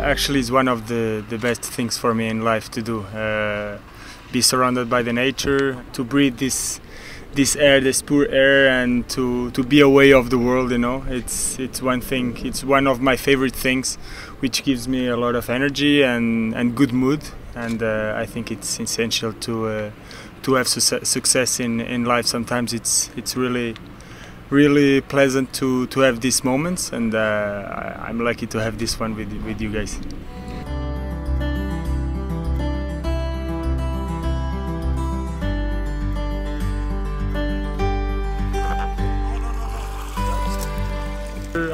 Actually, it's one of the, the best things for me in life to do. Uh, be surrounded by the nature, to breathe this this air, this pure air, and to, to be away of the world. You know, it's it's one thing. It's one of my favorite things, which gives me a lot of energy and, and good mood. And uh, I think it's essential to uh, to have su- success in, in life. Sometimes it's it's really really pleasant to, to have these moments, and uh, I'm lucky to have this one with with you guys.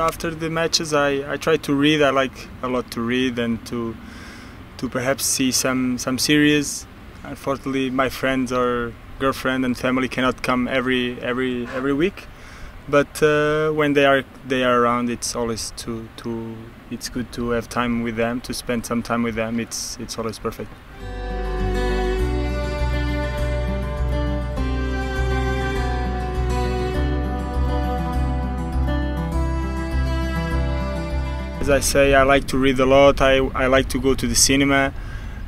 After the matches, I, I try to read. I like a lot to read and to to perhaps see some some series. Unfortunately, my friends or girlfriend and family cannot come every every every week. But uh, when they are they are around, it's always to to it's good to have time with them, to spend some time with them. It's it's always perfect. As I say, I like to read a lot. I, I like to go to the cinema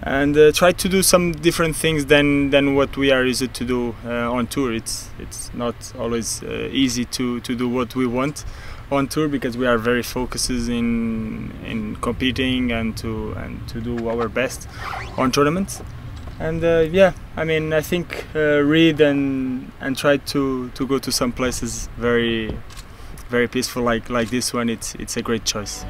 and uh, try to do some different things than, than what we are used to do uh, on tour. It's it's not always uh, easy to, to do what we want on tour because we are very focused in in competing and to and to do our best on tournaments. And uh, yeah, I mean, I think uh, read and and try to, to go to some places very very peaceful like like this one. It's it's a great choice.